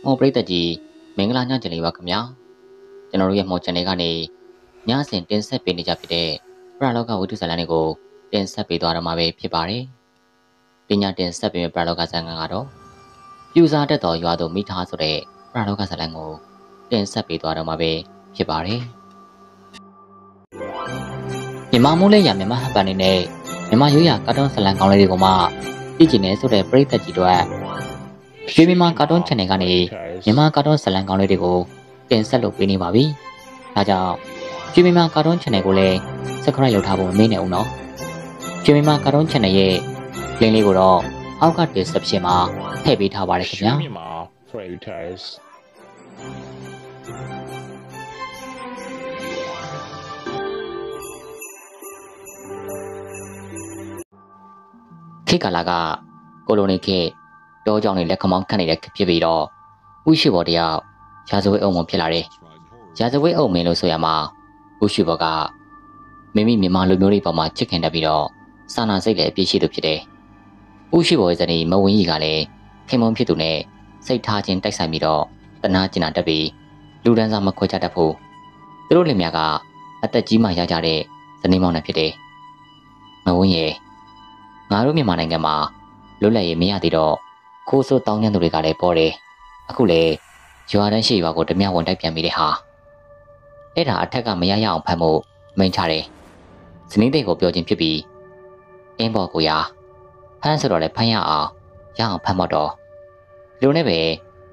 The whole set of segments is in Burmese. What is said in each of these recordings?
။မော်ပရိသတ်ကြီးမင်္ဂလာညချင်လေးပါခင်ဗျာ။ကျွန်တော်တို့ရဲ့မော်ချန်နယ်ကနေညစဉ်တင်ဆက်ပေးနေကြဖြစ်တဲ့ပရလောကဝိတုဇာလန်တွေကိုတင်ဆက်ပေးသွားတော့မှာပဲဖြစ်ပါတယ်။ပညာတင်ဆက်ပေးမယ့်ပရလောကဇာတ်ကတော့ပြူစားတတ်တော်ရွာသူမိသားဆိုတဲ့ပရလောကဇာတ်လန်ကိုတင်ဆက်ပေးသွားတော့မှာပဲဖြစ်ပါတယ်။မြန်မာမိုးလေးရမြန်မာဟပ်ပန်နေနဲ့မြန်မာရိုးရာကာတွန်းဇာတ်လန်ကောင်းလေးတွေကိုမှကြည့်ကျင်နေဆိုတဲ့ပရိသတ်ကြီးတို့ ရွှေမြန်မာကာတွန်း channel ကနေမြန်မာကာတွန်းဇာတ်လမ်းကောင်းလေးတွေကိုတင်ဆက်လုပ်ပေးနေပါပြီ။ဒါကြောင့်ရွှေမြန်မာကာတွန်း channel ကိုလည်း subscribe လုပ်ထားဖို့မမေ့နဲ့ဦးနော်။ရွှေမြန်မာကာတွန်း channel ရဲ့ link လေးကိုတော့အောက်က description မှာထည့်ပေးထားပါတယ်ခင်ဗျာ။ခေတ်ကာလကကိုလိုနီခေတ် တောကြောင်တွေလက်ခမောင်းခတ်နေတဲ့ခေတ်ဖြစ်ပြီးတော့ဥရှိဘော်တယောက်ရာဇဝတ်အုံမဖြစ်လာတယ်။ရာဇဝတ်အုံမင်းလို့ဆိုရမှာဥရှိဘော်ကမိမိမြန်မာလူမျိုးတွေပေါ်မှာချစ်ခင်တတ်ပြီးတော့စာနာစိတ်လည်းအပြည့်ရှိသူဖြစ်တယ်။ဥရှိဘော်ရဲ့ဇနီးမဝင်းကြီးကလည်းခင်မုံဖြစ်သူနဲ့စိတ်ထားခြင်းတိုက်ဆိုင်ပြီးတော့တနာကျင်နာတတ်ပြီးလူဒန်းစားမခွဲခြားတတ်ဘူး။သူတို့လင်မယားကအသက်ကြီးမှရကြတဲ့ဇနီးမောင်နှံဖြစ်တယ်။မဝင်းရဲ့ငါတို့မြန်မာနိုင်ငံမှာလွတ်လပ်ရေးမရသေးတော့ ခိုးဆိုးတောင်းကျမ်းသူတွေကလည်းပေါ်တယ်အခုလေရွာတန်းရှိရွာကိုဓမြဝန်တိုက်ပြန်ပြီးတဲ့ဟာအဲ့ဒါအထက်ကမရရအောင်ဖမ်းဖို့မိန်ချတယ်ဇနီးတဲ့ကိုပြောချင်းဖြစ်ပြီးအင်းဘော်ကိုရဖမ်းဆိုတော့လည်းဖမ်းရအောင်ရအောင်ဖမ်းမတော့လူနဲ့ပဲ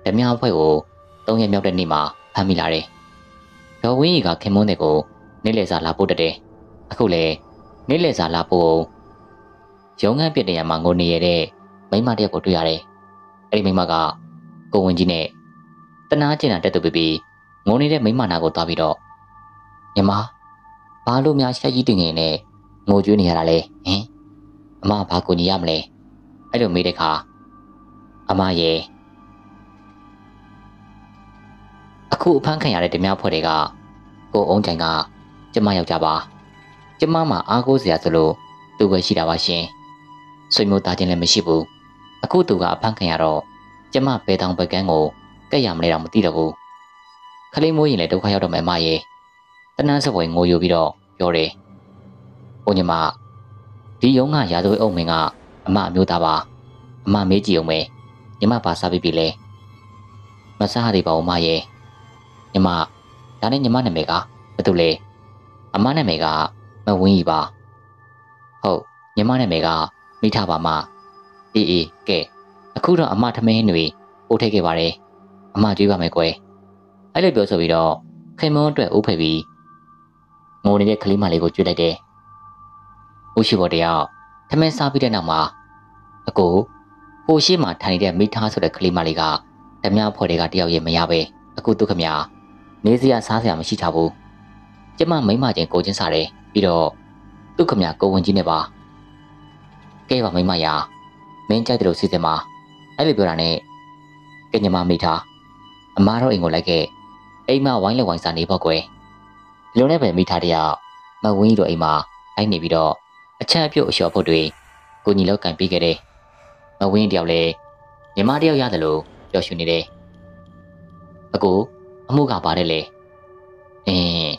ဓမြအဖွဲ့ကို၃ရက်မြောက်တဲ့နေ့မှာဖမ်းမိလာတယ်ဒေါ်ဝင်းကြီးကခင်မွန်းတဲ့ကိုနေ့လည်စာလာပို့တတ်တယ်အခုလေနေ့လည်စာလာပို့ရုံးခန်းပြစ်တဲ့ရမှာငိုနေရတဲ့မိန်းမတစ်ယောက်ကိုတွေ့ရတယ်။ အဲ့ဒီမိန်းမကကိုဝင်ကြီးနဲ့တနာကျင်တာတက်တူပြီးပြီးငိုနေတဲ့မိန်းမနာကိုသွားပြီးတော့ညီမဘာလို့များရှက်ကြီးတင်ငင်နဲ့ငိုကြွေးနေရတာလဲဟင်အမဘာကိုညီရမလဲအဲ့လိုမေးတဲ့ခါအမရဲ့အခုအဖမ်းခံရတဲ့ဓမြဖွဲ့တွေကကိုအုံးချိုင်ကကျမယောက်ျားပါကျမမှအားကိုးစရာဆိုလို့သူပဲရှိတာပါရှင်ဆွေမျိုးသားချင်းလည်းမရှိဘူး အခုသူကအဖမ်းခံရတော့ကျမဘယ်တောင်ဘက်ကန်းကိုကက်ရမလဲတော့မသိတော့ဘူးခလေးမိုးရင်လည်းဒုက္ခရောက်တော့မယ်မရဲ့တနန်းစပွဲငိုယူပြီးတော့ပြောတယ်။ဘုံညီမဒီယုံကရာဇဝဲအုံမင်းကအမအမျိုးသားပါအမမေးကြည့်အောင်မယ်ညီမပါစားပြီးပြီလေမစားရသေးပါဘူးမရဲ့ညီမဒါနဲ့ညီမနာမည်ကဘာတူလဲအမနာမည်ကမဝင်းကြီးပါဟုတ်ညီမနာမည်ကမိထားပါမ အေးအေးကဲအခုတော့အမထမင်းတွေအိုးထိတ်ခဲ့ပါတယ်အမကြွေးပါမယ်ကွယ်အဲ့လိုပြောဆိုပြီးတော့ခင်မွန်းအတွက်အိုးဖယ်ပြီးငိုနေတဲ့ကလေးမလေးကိုကြွေးလိုက်တယ်ဦးရှိဘော်တယောက်ထမင်းစားပြီးတဲ့နောက်မှာအကိုဟိုရှိမှထိုင်နေတဲ့မိသားဆိုတဲ့ကလေးမလေးကဓမြဖွဲ့တွေကတယောက်ရဲ့မရပဲအခုသူခမနေစရာစားစရာမရှိချဘူးကျမမိမချင်းကိုချင်းစားတယ်ပြီးတော့သူခမကိုဝင်ကြီးနဲ့ပါကဲပါမိမရာ မင်းကြိုက်တယ်လို့စီစဉ်ပါအဲ့လိုပြောတာနဲ့ကညမမိထားအမားတို့အိမ်ကိုလိုက်ခဲ့အိမ်မဝိုင်းလက်ဝိုင်းစာနေပေါ့ကွယ်ဒီလိုနဲ့ပဲမိထားတယောက်မဝင်းကြီးတို့အိမ်မှာလိုက်နေပြီးတော့အချက်အပြုတ်အလျှော်ဖို့တွေကိုညီလောက်ကင်ပေးခဲ့တယ်မဝင်းတယောက်လည်းညီမတယောက်ရတယ်လို့ပြောရှင်နေတယ်အကိုအမှုကပါတယ်လေအင်း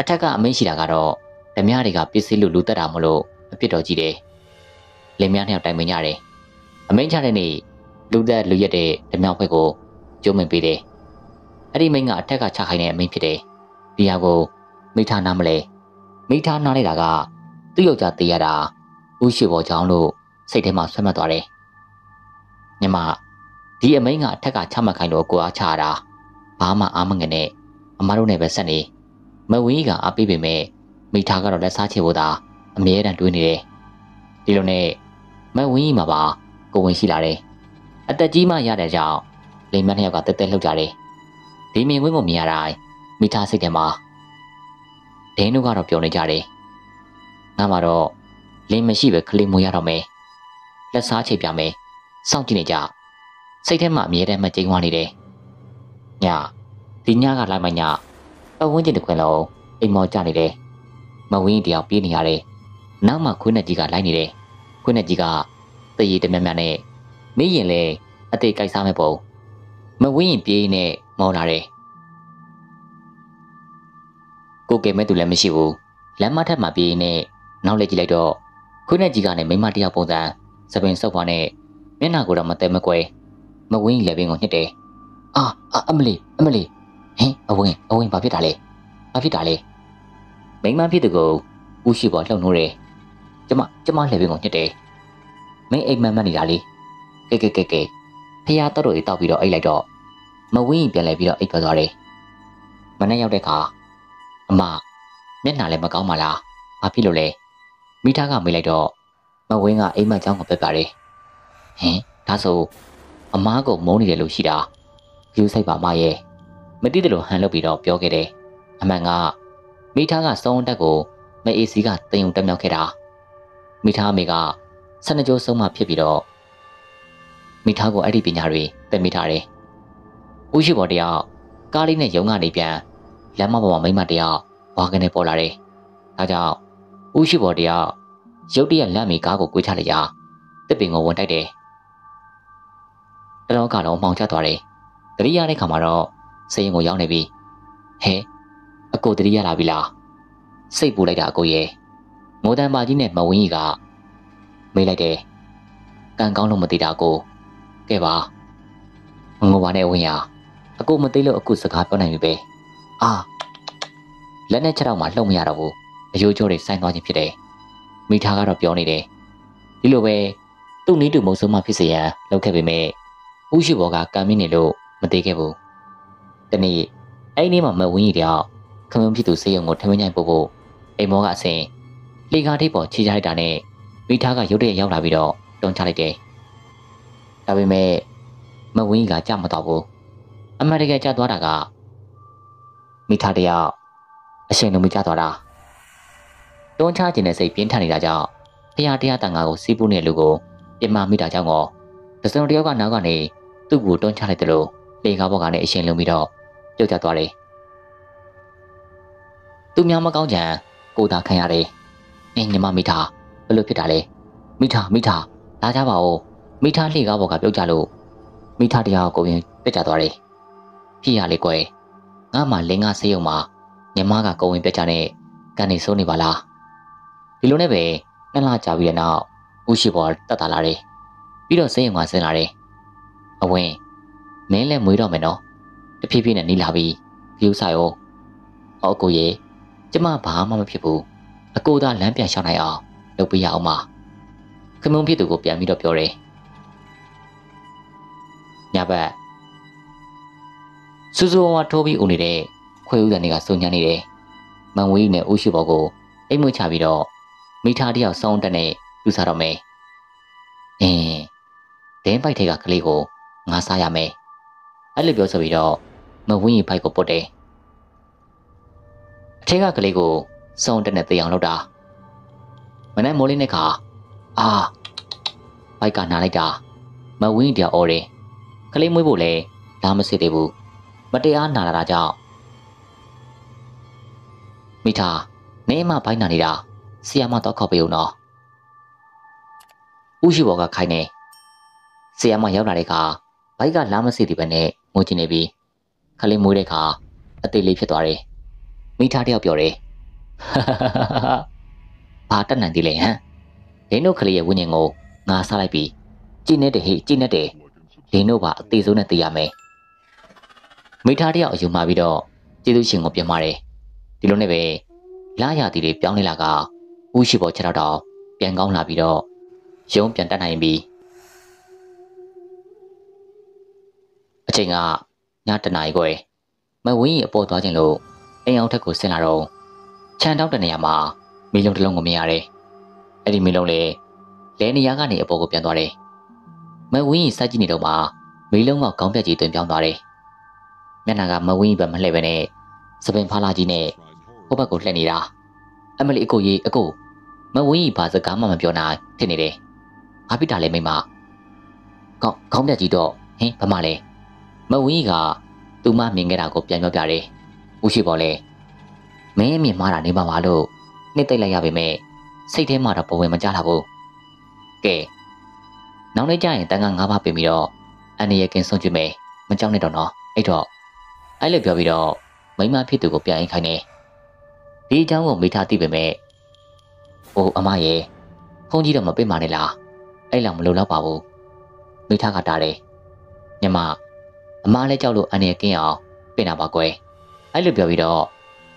အထက်ကအမိန့်ရှိတာကတော့ဓမြတွေကပစ္စည်းလူလူတက်တာမလို့အပြစ်တော်ကြီးတယ် လင်မယားနှစ်ယောက်တိုင်ပင်ကြတယ်အမိန့်ချတဲ့နေ့လူသက်လူရက်တဲ့ဓမြောက်ဘက်ကိုကျုံးမင်ပေးတယ်အဲ့ဒီမိန်းကအထက်ကချခိုင်းတဲ့အမိန့်ဖြစ်တယ်ဒီဟာကိုမိထားနားမလဲမိထားနားလိုက်တာကသူ့ယောက်ျားတေးရတာဦးရှိဘော်ကြောင့်လို့စိတ်ထဲမှာဆွဲမှတ်သွားတယ်ညီမဒီအမိန့်ကအထက်ကချမှတ်ခိုင်းလို့ကိုအားချရတာဘာမှအားမငနဲ့အမတို့နဲ့ပဲဆက်နေမဝင်းကြီးကအားပေးပေမဲ့မိထားကတော့လက်စားချေဖို့သာအမြဲတမ်းတွေးနေတယ်ဒီလိုနဲ့ မဝင်းကြီးမှာပါကိုဝင်ရှိလာတယ်အသက်ကြီးမှရတဲ့ကြောင့်လိမ်မနှစ်ယောက်ကတက်တက်လှုပ်ကြတယ်ဒီမြင်ကွင်းကိုမြင်ရတိုင်းမိသားစိတ်ထဲမှာဒင်းတို့ကတော့ပျော်နေကြတယ်ငါမှတော့လင်းမရှိပဲကလေးမွေးရတော့မယ်လက်စားချိတ်ပြမယ်စောင့်ကြည့်နေကြစိတ်ထဲမှာအမြဲတမ်းမကြိမ်ဝါနေတယ်ညဒီညကလိုက်မညပဝန်းကျင်တစ်ခွင်လုံးအိမ်မော်ကြနေတယ်မဝင်းတယောက်ပြေးနေရတယ်နောက်မှခွင်းနဲ့ကြီးကလိုက်နေတယ် ခွင်းနဲ့ကြီးကတရေတမြမြနဲ့မေးရင်လေအသေးကြိုက်စားမဲ့ပုံမဝင်းရင်ပြေးနဲ့မောလာတယ်ကိုကဲမဲ့သူလည်းမရှိဘူးလမ်းမထက်မှာပြေးနဲ့နောက်လက်ကြည့်လိုက်တော့ခွေးနဲ့ကြီးကနဲ့မိမတယောက်ပုံစံစပင်ဆုပ်ပွားနဲ့မျက်နှာကိုတော့မတဲမကွဲမဝင်းရင်လည်းပင်ကိုညှစ်တယ်အာအမလီအမလီဟင်အဝင်းအဝင်းဘာဖြစ်တာလဲဘာဖြစ်တာလဲမိမဖြစ်သူကိုဦးရှိပေါ်လှုပ်နှိုးတယ် ကျမကျမလည်းပင်ကိုညှစ်တယ်မင်းအိမ်မက်မက်နေတာလေကဲကဲကဲကဲဖះတော်တော်ကြီးတောက်ပြီးတော့အိတ်လိုက်တော့မဝင်းရင်ပြန်လဲပြီးတော့အိတ်ထွက်သွားတယ်မနေ့ရောက်တဲ့ခါအမမျက်နှာလည်းမကောင်းပါလားဘာဖြစ်လို့လဲမိသားကမေးလိုက်တော့မဝင်းကအိမ်မက်ချောင်းကိုပက်ပါတယ်ဟင်ဒါဆိုအမားကိုမုန်းနေတယ်လို့ရှိတာယူဆိုင်ပါမရဲ့မတိတယ်လို့ဟန်လုပ်ပြီးတော့ပြောခဲ့တယ်အမှန်ကမိသားကစုံတက်ကိုမအေးစီကတင်ုံတက်မြောက်ခဲ့တာ မိသားအမေကဆနကြိုးဆုံးမဖြစ်ပြီးတော့မိသားကိုအဲ့ဒီပညာတွေသင်မိထားတယ်ဦးရှိဘော်တယောက်ကားလေးနဲ့ရုံကနေပြန်လမ်းမပေါ်မှာမိမတယောက်ဝါကနေပေါ်လာတယ်ဒါကြောင့်ဦးရှိဘော်တယောက်ရုတ်တရက်လမ်းမီကားကိုကွေးချလိုက်ရာတစ်ပင်ကိုဝင်တိုက်တယ်တတော်ကလုံးမှောင်ချသွားတယ်တတိယတဲ့ခါမှာတော့စိတ်ရင်ကိုရောက်နေပြီဟဲအကိုတတိယလာပြီလားစိတ်ပူလိုက်တာအကိုရဲ့ မိုးတန်ပါကြီးနဲ့မဝင်းကြီးကမေးလိုက်တယ်ကံကောင်းလို့မသိတာကိုကဲပါငိုပါနဲ့ဝင်းရအကိုမသိလို့အခုစကားပြောနိုင်ပြီပဲအာလက်နဲ့ချက်တော့မှလှုပ်မရတော့ဘူးအယိုးကြောတွေဆိုင်းသွားခြင်းဖြစ်တယ်မိသားကတော့ပြောနေတယ်ဒီလိုပဲသူ့နီးတူမုံဆုံးမှဖြစ်စေရန်လုပ်ခဲ့ပေမဲ့ဦးရှိဘော်ကကံမင်းနေလို့မသေးခဲ့ဘူးတနေ့အဲ့ဒီမှာမဝင်းကြီးတယောက်ခမင်းဖြစ်သူစေယုံကိုထမင်းညိုင်ပို့ဖို့အိမ်မောကအစင် လီကားထိပ်ပေါ်ခြေချလိုက်တာနဲ့မိသားကရုတ်တရက်ရောက်လာပြီးတော့တွန်းချလိုက်တယ်ဒါပေမဲ့မဝင်းကြီးကကြမတော့ဘူးအမတ်တကယ်ကြသွားတာကမိသားတယောက်အရှင်လုံးမကြသွားတာတွန်းချခြင်းနဲ့စိတ်ပြင်းထန်နေတာကြောင့်တရားတရားတန်ခါကိုစီးပူးနေလူကိုပြမမိတာကြောင့်ကောတစုံတယောက်ကနောက်ကနေသူ့ကိုတွန်းချလိုက်တယ်လို့လေကားဘော်ကနေအရှင်လုံးပြီးတော့ပြုတ်ကျသွားတယ်သူများမကောင်းကြံကိုသာခံရတယ် အင်းညီမမိသားဘယ်လိုဖြစ်တာလဲမိသားမိသားလာကြပါဦးမိသားလေကားဘော်ကပြုတ်ကျလို့မိသားတရားကိုရင်ပြတ်ကျသွားတယ်ဖြစ်ရလေကွယ်ငါမှလင်းကားဆေးရုံမှာညီမကကိုဝင်ပြတ်ကျတဲ့ကန်နေစိုးနေပါလားဒီလိုနဲ့ပဲနှစ်လကြာပြီးတဲ့နောက်ဦးရှိပေါ်တက်တာလာတယ်ပြီးတော့ဆေးရုံကဆင်းလာတယ်အဝင်မင်းလည်းမွေးတော့မယ်နော်တဖြည်းဖြည်းနဲ့နီးလာပြီးဖြူဆိုင်ရောဟောကိုရေကျမဘာမှမဖြစ်ဘူး အကိုသာလမ်းပြန်လျှောက်နိုင်အောင်လုပ်ပေးရအောင်ပါခမုံဖြစ်သူကိုပြန်ပြီးတော့ပြောတယ်ညဘက်စူးစူဝါထိုးပြီးဦးနေတဲ့ခွေဦးတန်တွေကစုံညံနေတယ်မန်ဝေးနဲ့ဦးရှိဘော်ကိုအိမ်မွေးချပြီးတော့မိသားတယောက်စောင်းတက်နဲ့ပြူစားတော့မယ်အင်းဒင်းပိုက်ထဲကကလေးကိုငါစားရမယ်အဲ့လိုပြောဆိုပြီးတော့မဝင်းရီဖိုက်ကိုပုတ်တယ်အထက်ကကလေးကို စောင်းတက်နဲ့တေးအောင်လုပ်တာမနေ့မိုးလေးနဲ့ခါအာဘိုက်ကနားလိုက်တာမဝင်းတရားအော်တယ်ကလေးမွေးဖို့လဲလာမစစ်သေးဘူးမတရားနာလာတာကြောင့်မိသားနေမဘိုင်းနာနေတာဆီယာမတော့ခေါ်ပေးဦးနော်ဦးရှိဘော်ကခိုင်းနေဆီယာမရောက်လာတဲ့အခါဘိုက်ကလာမစီဒီပဲနဲ့ငိုချင်နေပြီခလေးမွေးတဲ့အခါအသေးလေးဖြစ်သွားတယ်မိသားတယောက်ပြောတယ် ဘာတက်နိုင်သေးလဲဟမ်လင်းတို့ခလေးရဲ့ဝိညာဉ်ကိုငါစားလိုက်ပြီကြည်နေတဲ့ဟေ့ကြည်နေတဲ့လင်းတို့ပါအသေးဆုံးနဲ့သိရမယ်မိသားတယောက်အယူမှာပြီးတော့ကျေးဇူးရှင်ကိုပြန်ပါတယ်ဒီလိုနဲ့ပဲလာရသည်တွေပြောင်းလဲလာကဦးရှိပေါ်ခြေထောက်တော့ပြန်ကောင်းလာပြီးတော့ရုံးပြန်တက်နိုင်ပြီအချိန်ကညတနာရီခွဲမဝင်းကြီးအပေါ်သွားခြင်းလို့အိမ်အောင်ထက်ကိုဆင်းလာတော့ ခြံတောက်တဲ့နေရာမှာမီလုံးတစ်လုံးကိုမြင်ရတယ်အဲ့ဒီမီလုံးလေလဲနေရာကနေအပေါ်ကိုပြန်သွားတယ်မဝင်းကြီးစိုက်ကြည့်နေတော့မှမီလုံးကခေါင်းပြက်ကြီးတွင်ပြောင်းသွားတယ်မျက်နှာကမဝင်းကြီးပဲမလှည့်ပဲနဲ့စပင်ဖားလာကြီးနဲ့ဟိုဘက်ကိုလှည့်နေတာအမလီအကိုကြီးအကိုမဝင်းကြီးဘာစကားမှမပြောနိုင်ဖြစ်နေတယ်။ဘာဖြစ်တာလဲမိမ။ကောင်းခေါင်းပြက်ကြီးတော့ဟင်ဘာမှလဲ။မဝင်းကြီးကသူမမြင်ခဲ့တာကိုပြန်ပြောပြတယ်။ဦးရှိပေါ်လဲ။ မင်းမြင်မှားတာနေပါပါလို့နှိမ့်သိမ့်လိုက်ရပေမဲ့စိတ်ထဲမှာတော့ဘဝင်မကြလာဘူး။ကဲနောက်နေ့ကျရင်တန်ခါ၅ပါးပြင်ပြီးတော့အန်ရရဲ့ကင်းဆုံးကျွမယ်မကြောက်နဲ့တော့နော်အဲ့တော့အဲ့လိုပြောပြီးတော့မိမဖြစ်သူကိုပြန်ရင်ခိုင်းနေဒီအကြောင်းကိုမိထားသိပေမဲ့ဟိုအမရဲ့ဖုန်းကြီးတော့မပိတ်မနဲ့လားအဲ့လောက်မလုံလောက်ပါဘူးမိထားကတားတယ်ညမအမလည်းကြောက်လို့အနေကင်းအောင်ပြင်တာပါကွယ်အဲ့လိုပြောပြီးတော့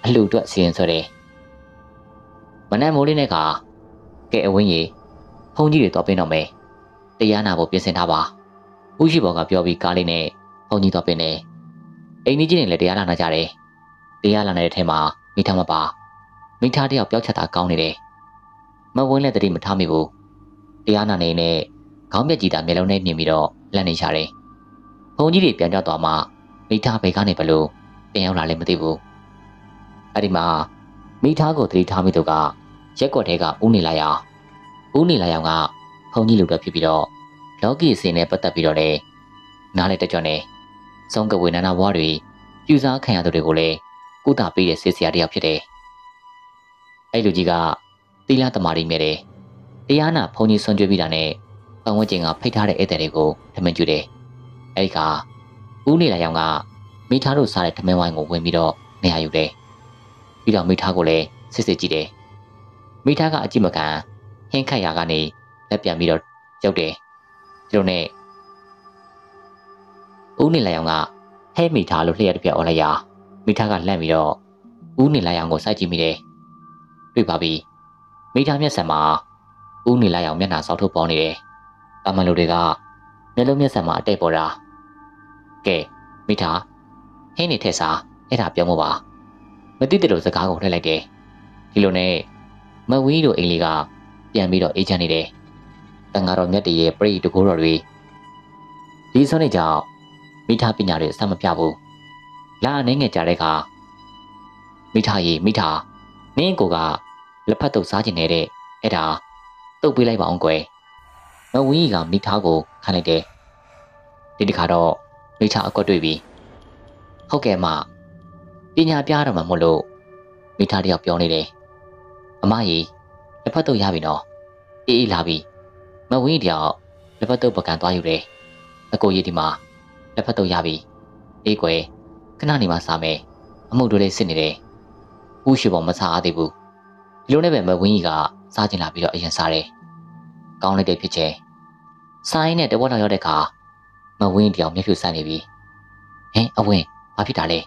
အလှအတွက်စီရင်ဆွဲတယ်မနက်မိုးလေးနဲ့ကကဲအဝင်းကြီးဖုန်းကြီးတွေတော့ပင်းတော့မယ်တရားနာဖို့ပြင်ဆင်ထားပါဦးရှိဘော်ကပြောပြီးကားလေးနဲ့ဖုန်းကြီးတော့ပင်းနေအိမ်ကြီးကြီးတွေလည်းတရားနာနာကြတယ်တရားလာနေတဲ့ထဲမှာမိထားမပါမိထားတယောက်ပျောက်ချက်တာကောင်းနေတယ်မဝင်းလည်းတတိမထားမိဘူးတရားနာနေနဲ့ခေါင်းပြက်ကြည့်တာမျက်လုံးနဲ့မြင်ပြီးတော့လန့်နေကြတယ်ဖုန်းကြီးတွေပြန်ကြသွားမှမိထားဘယ်ကနေဘလို့ပြန်ရောက်လာလဲမသိဘူး အဲ့ဒီမှာမိထားကိုတတိထားမိသူကရက်ကွက်ထဲကဦးနေလာရအောင်ဦးနေလာရောင်ကဖုန်းကြီးလူတော့ဖြစ်ပြီးတော့လောကီစင်နဲ့ပတ်သက်ပြီးတော့လေနားလေတက်ကြွနေဆုံးကဝေနနာဘွားတွေပြူစားခံရသူတွေကိုလည်းကုသပေးတဲ့စစ်စရာတယောက်ဖြစ်တယ်အဲ့လူကြီးကသီလသမารီမြဲတယ်တရားနာဖုန်းကြီးဆွန်ကြွေးပြီးတာနဲ့ပတ်ဝန်းကျင်ကဖိတ်ထားတဲ့ဧည့်သည်တွေကိုထမင်းကျွေးတယ်အဲ့ဒီကဦးနေလာရောင်ကမိသားတို့စားတဲ့ထမင်းဝိုင်းကိုဝင်ပြီးတော့နေရာယူတယ် ပြီးတော့မိသားကိုလည်းစစ်စစ်ကြည့်တယ်မိသားကအကြည့်မကန်ဟင်းခတ်ရာကနေလက်ပြန်ပြီးတော့ရောက်တယ်ဒီလိုနဲ့ဦးနေလိုက်အောင်ကဟဲမိသားလို့လျှက်တစ်ပြက်អော်လိုက်ရာမိသားကလှမ်းပြီးတော့ဦးနေလိုက်အောင်ကိုစိုက်ကြည့်မိတယ်တွေ့ပါပြီမိသားမျက်စံမှာဦးနေလိုက်အောင်မျက်နှာစောက်ထုတ်ပေါ်နေတယ်တာမန်လူတွေကမျက်လုံးမျက်စံမှာအတဲ့ပေါ်တာကဲမိသားဟင်းနေထက်စားအဲ့ဒါပြောမို့ပါ မသိတဲ့လိုစကားကိုလှည့်လိုက်တယ်ဒီလိုနဲ့မဝီးတို့အိမ်လေးကပြန်ပြီးတော့အေးချမ်းနေတယ်တန်ဃာတော်မြတ်တည်းရဲ့ပြိတကိုးတော်တွေဒီစွမ်းနေကြောင့်မိသားပညာတွေအဆမပြဘူးလာအနေငယ်ကြတဲ့အခါမိသားရေမိသားနင်းကိုကလက်ဖက်တုပ်စားကျင်နေတဲ့အဲ့ဒါတုပ်ပေးလိုက်ပါအောင်ကွယ်မဝင်းကြီးကမိသားကိုခံလိုက်တယ်ဒီတစ်ခါတော့မိသားအကွက်တွေ့ပြီဟုတ်ကဲ့မ ပညာပြရတော့မှမလို့မိသားတယောက်ပြောနေတယ်အမကြီးလက်ဖက်တုပ်ရပြီနော်အေးအေးလာပြီမဝင်းတယောက်လက်ဖက်တုပ်ပကံသွားယူတယ်အကိုကြီးဒီမှာလက်ဖက်တုပ်ရပြီအေးကွယ်ခဏနေမှစားမယ်အမှုတို့လေးစစ်နေတယ်ဦးရှိပေါ်မစားအားသေးဘူးဒီလိုနဲ့ပဲမဝင်းကြီးကစားကျင်လာပြီးတော့အရင်စားတယ်ကောင်းလိုက်တဲ့ဖြစ်ချေစားရင်နဲ့တဝက်လောက်ရောက်တဲ့အခါမဝင်းတယောက်မျက်ဖြူဆိုင်နေပြီဟင်အဝင်းဘာဖြစ်တာလဲ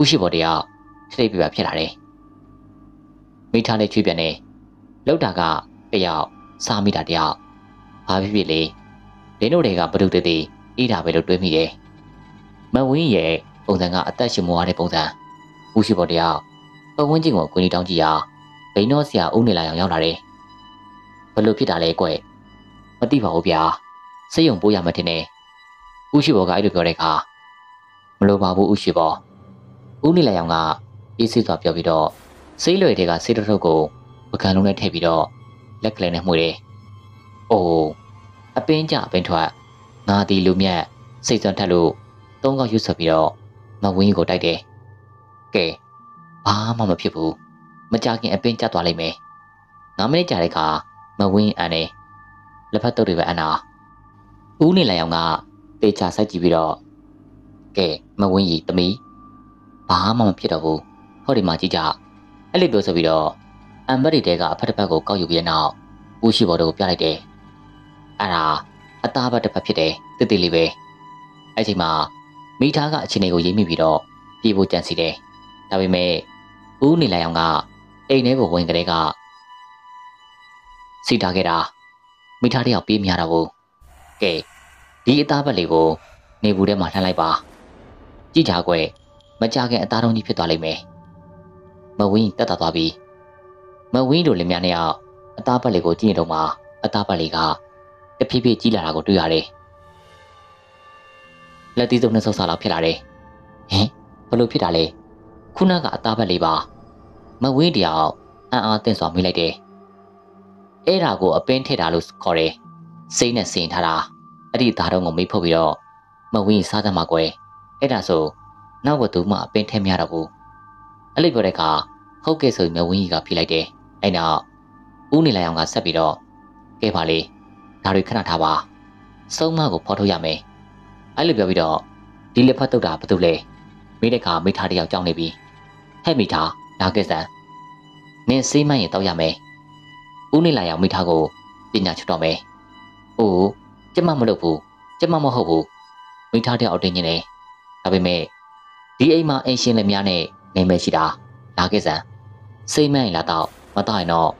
ဦးရှိပေါ်တယောက်စိတ်ပြပြဖြစ်လာတယ်မိထားနဲ့ချွေးပြန်နေလောက်တာကတယောက်စားမိတာတယောက်ဘာဖြစ်ဖြစ်လေလင်းတို့တွေကဘဒုတတိအေးတာပဲလို့တွေးမိတယ်မဝင်းရဲ့ပုံစံကအသက်ရှင်မွားတဲ့ပုံစံဦးရှိပေါ်တယောက်ပတ်ဝန်းကျင်ကိုကွင်းတောင်းကြည့်ရဘိန်းတော့ဆရာဦးနေလာအောင်ရောက်လာတယ်ဘလို့ဖြစ်တာလဲကွမသိပါဘူးဗျာစိတ်ယုံပိုးရမှတင်နေဦးရှိပေါ်ကအဲ့လိုပြောတဲ့အခါမလိုပါဘူးဦးရှိပေါ် ဦးနေလာအောင်ကအေးစစ်စွာပြောပြီးတော့စိတ်လွယ်တွေကစိတ်တထုပ်ကိုပကံလုံးနဲ့ထည့်ပြီးတော့လက်ကလေးနဲ့မှုတယ်။အိုးအပင်းကြအပင်းထွက်ငါဒီလူမြတ်စိတ်စွမ်းထက်လို့သုံးကောက်ရွတ်ဆက်ပြီးတော့မဝင်းကြီးကိုတိုက်တယ်။ကဲဘာမှမဖြစ်ဘူး။မကြခင်အပင်းကျသွားလိမ့်မယ်။9မိနစ်ကြာတဲ့အခါမဝင်းအန်နေလက်ဖက်တုပ်တွေပဲအနာဦးနေလိုက်အောင်ကတေချာစိုက်ကြည့်ပြီးတော့ကဲမဝင်းကြီးတမီ ဘာမှမဖြစ်တော့ဘူးဟောဒီမှာကြည့်ကြအဲ့လိုပြောဆိုပြီးတော့အမ်ဘတ်တွေတဲကအဖက်တစ်ဖက်ကိုကောက်ယူပြီးတဲ့နောက်ဦးရှိဘော်တို့ကိုပြလိုက်တယ်အဲ့ဒါအသားဘတ်တစ်ဖက်ဖြစ်တယ်တိတိလေးပဲအဲ့ချိန်မှာမိသားကအချင်းတွေကိုရေးမိပြီးတော့ပြေဖို့ကြံစီတယ်ဒါပေမဲ့ဦးနေလိုက်အောင်ကအိမ်ထဲကိုဝင်ကြတဲ့ကစီတာခဲ့တာမိသားတယောက်ပြေးမြတာကိုကဲဒီအသားဘတ်လေးကိုနေဘူးထဲမှာလှမ်းလိုက်ပါကြည့်ကြကွယ် မကြခင်အသားတုံးကြီးဖြစ်သွားလိမ့်မယ်မဝင်းတက်တာသွားပြီမဝင်းတို့လင်မယားနဲ့အသားပတ်လေးကိုကြည့်နေတော့မှအသားပတ်လေးကတဖြည်းဖြည်းကြီးလာတာကိုတွေ့ရတယ်လက်သီးစုံနဲ့ဆောက်စားလောက်ဖြစ်လာတယ်ဟင်ဘလို့ဖြစ်တာလဲခုနကအသားပတ်လေးပါမဝင်းတယောက်အံ့အားသင့်စွာမေးလိုက်တယ်အဲ့ဒါကိုအပင်းထည့်တာလို့ခေါ်တယ်စိတ်နဲ့စင်ထားတာအဲ့ဒီသားတော့ကိုမေးဖို့ပြီးတော့မဝင်းစားသမှာကွယ်အဲ့ဒါဆို နောက်ကသူမှအပင်းထည့်မရတော့ဘူးအဲ့လိုပြောတဲ့အခါဟုတ်ကဲ့ဆိုမြဝင်းကြီးကဖြေလိုက်တယ်အဲ့နောက်ဦးနေလိုက်အောင်ကဆက်ပြီးတော့ကဲပါလေဒါတွေခဏထားပါစုံမကိုဖော်ထုတ်ရမယ်အဲ့လိုပြောပြီးတော့ဒီလက်ဖက်တုတ်တာဘာလို့လဲမိတဲ့ခါမိထားတယောက်ကြောက်နေပြီဟဲ့မိထားလာခဲ့စမ်းနင်းစေးမရင်တောက်ရမယ်ဦးနေလာရောက်မိထားကိုပညာချွတ်တော့မယ်အိုးကျမမလုပ်ဘူးကျမမဟုတ်ဘူးမိထားတဲ့အောက်တင်နေတယ်ဒါပေမဲ့ ဒီအိမ်မှာအင်ရှင်လက်များနဲ့နေမယ်ရှိတာလာခဲ့စမ်းစိတ်မရင်လာတော့မတော့ရင်တော့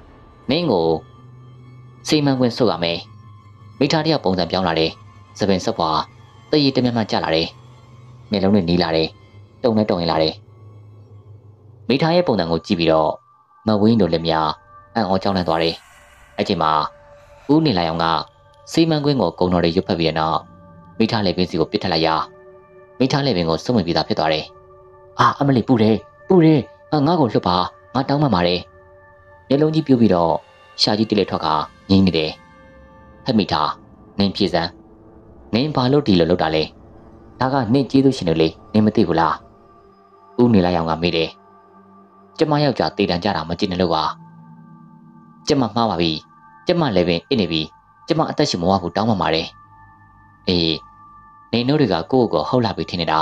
နင်းကိုစိတ်မှန်ခွင့်ဆုတ်ရမယ်မိထားတယောက်ပုံစံပြောင်းလာတယ်စပင်ဆက်ပွားတည်ရည်တမျက်မှန်ကျလာတယ်မျက်လုံးနဲ့နီးလာတယ်တုံနဲ့တုံရင်လာတယ်မိထားရဲ့ပုံစံကိုကြည့်ပြီးတော့မဝင်းတို့လည်းများအံ့ဩကြောင်းလန့်သွားတယ်အဲ့ချိန်မှာဦးနေလိုက်အောင်ကစီမံကွင်းကိုကုံတော်တွေရွတ်ဖက်ပြီးတဲ့နောက်မိထားလေပင်စီကိုပစ်ထက်လိုက်ရာ မိထားလေပင်ကိုစုံဝင်ပြီးသားဖြစ်သွားတယ်အာအမလီပူတယ်ပူတယ်ငါငါ့ကိုလွတ်ပါငါတောင်းမှပါတယ်မျက်လုံးကြီးပြူပြီးတော့ရှာကြီးတိလက်ထွက်ကငိမ့်နေတယ်ဟက်မိထားနင်းပြေစမ်းနင်းဘာလို့ဒီလိုလုပ်တာလဲဒါကနင်းကျေးဇူးရှင်တို့လေနင်းမသိဘူးလားဦးနေလိုက်အောင်ကမေးတယ်ကျမယောက်ျားတေတံကြတာမကြည့်နဲ့လို့ပါကျမမှားပါပြီကျမလည်းပင်အစ်နေပြီကျမအသက်ရှင်မဝဘူးတောင်းပန်ပါတယ်အေး နေတို့တွေကကိုယ့်ကိုယ်ဟုတ်လာပြီထင်နေတာ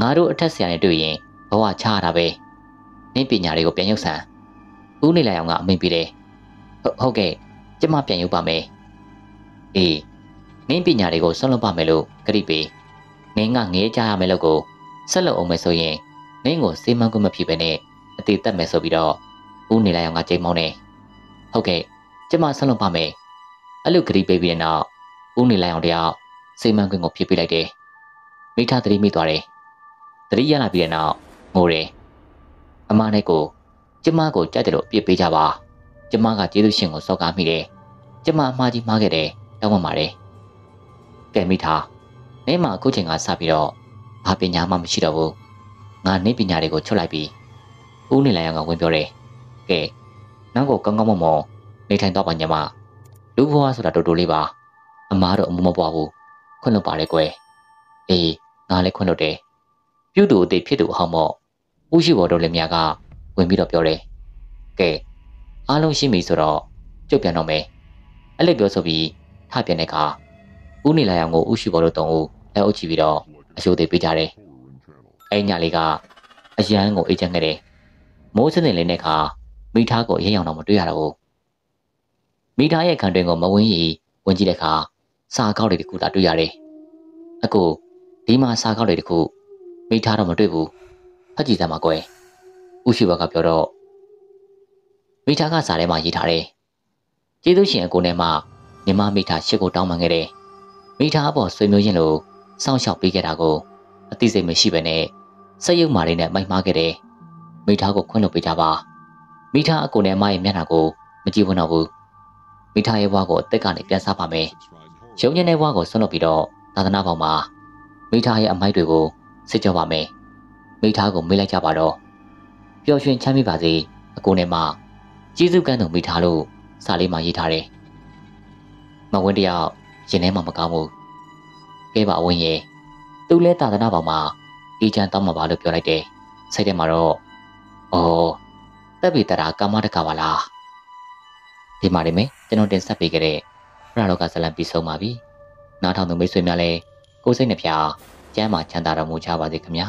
ငါတို့အထက်ဆရာနဲ့တွေ့ရင်ဘဝချရတာပဲနင်းပညာတွေကိုပြန်ရုပ်ဆန်ဦးနေလိုက်အောင်ကအမိန်ပေးတယ်ဟုတ်ဟုတ်ကဲ့ကျမပြန်ရုပ်ပါမယ်အေးနင်းပညာတွေကိုဆွလွတ်ပါမယ်လို့ကြိပေးနင်းကငဲကြရမယ်လို့ကိုဆက်လုပ်အောင်မယ်ဆိုရင်နင်းကိုစေးမန်းခွင့်မဖြစ်ပဲနဲ့အသေးသက်မယ်ဆိုပြီးတော့ဦးနေလိုက်အောင်ကကြိမ်မောင်းနေဟုတ်ကဲ့ကျမဆက်လုပ်ပါမယ်အဲ့လိုကြိပေးပြီးတဲ့နောက်ဦးနေလိုက်အောင်တယောက် စေးမန်းခွင့်ကိုဖြစ်ပေးလိုက်တယ်မိထားသတိမိသွားတယ်သတိရလာပြီးတဲ့နောက်ငိုတယ်အမနဲ့ကိုကျမကိုကြိုက်တယ်လို့ပြစ်ပေးကြပါကျမကကျေးဇူးရှင်ကိုစော်ကားမိတယ်ကျမအမှားကြီးမှားခဲ့တယ်တောင်းပန်ပါတယ်ကဲမိထားနင်းမအခုချိန်ကစပြီးတော့ဘာပညာမှမရှိတော့ဘူးငါနင်းပညာတွေကိုချွတ်လိုက်ပြီးဦးနေလိုက်အောင်ကဝင်ပြောတယ်ကဲနောက်ကိုကောင်းကောင်းမွန်မွန်နေထိုင်တော့ပါညမလူဘဝဆိုတာတော်တော်လေးပါအမားတော့အမမပွားဘူး ခွင့်လွတ်ပါတယ်ကွယ်အေးငါလည်းခွင့်လွတ်တယ်ပြုသူအသေးဖြစ်သူအဟောင်းမော့ဦးရှိဘော်တို့လည်းများကဝင်ပြီးတော့ပြောတယ်ကဲအားလုံးရှိပြီဆိုတော့ကြုတ်ပြန်တော့မယ်အဲ့လိုပြောဆိုပြီးထပြန်တဲ့အခါဦးနေလိုက်အောင်ကိုဦးရှိဘော်တို့တုံးဦးလက်အုပ်ချပြီးတော့အရှိုးသေးပေးကြတယ်အဲ့ညလေးကအရန်ကိုအေးချမ်းခဲ့တယ်မိုးစနေလေးနဲ့ခါမိသားကိုအရင်အောင်တော့မတွေ့ရတော့ဘူးမိသားရဲ့ခံတွင်ကိုမဝင်းရီဝင်ကြည့်တဲ့အခါ စာကောက်တွေတခုလာတွေ့ရတယ်အကိုဒီမှာစာကောက်တွေတခုမိသားတော့မတွေ့ဘူးဖတ်ကြည့်စမ်းပါကွယ်ဦးရှိဘကပြောတော့မိသားကစာထဲမှာရေးထားတယ်ကျေးဇူးရှင်အကိုနဲ့မှမြမမိသားရှစ်ကိုတောင်းပန်ခဲ့တယ်မိသားအပေါ်ဆွေမျိုးချင်းလိုစောင့်ရှောက်ပေးခဲ့တာကိုအသိစိတ်မရှိဘဲနဲ့စက်ရုပ်မာလေးနဲ့မိုက်မှားခဲ့တယ်မိသားကိုခွင့်လွှတ်ပေးကြပါမိသားအကိုနဲ့အမရဲ့မျက်နှာကိုမကြည့်ဘူးတော့ဘူးမိသားရဲ့ဘဝကိုအသက်ကနေပြန်စားပါမယ် ရုံညတဲ့ဘဝကိုဆွန့်လွတ်ပြီးတော့သာသနာပေါင်းမှာမိသားရဲ့အမိုက်တွေကိုစစ်ကြောပါမယ်မိသားကိုမေးလိုက်ကြပါတော့ပျော်ရွှင်ချမ်းမြေ့ပါစေအကိုနဲ့မကျေးဇူးကမ်းတော်မိသားလို့စာလေးမှာရေးထားတယ်မဝင်းတယောက်ရင်ထဲမှာမကောင်းဘူးကဲပါဝင်းရဲ့သူလဲသာသနာပေါင်းမှာအေးချမ်းတောင်းမှာပါလို့ပြောလိုက်တယ်စိတ်ထဲမှာတော့အော်တက်ပြီတရာကာမတကပါလားဒီမှာနေမယ်ကျွန်တော်တင်ဆက်ပေးခဲ့တဲ့ ဖရလောကဇလံပြီးဆုံးပါပြီနားထောင်သူမိတ်ဆွေများလည်းကိုယ်စိတ်နှဖျားကျမ်းမာချမ်းသာတော်မူကြပါစေခင်ဗျာ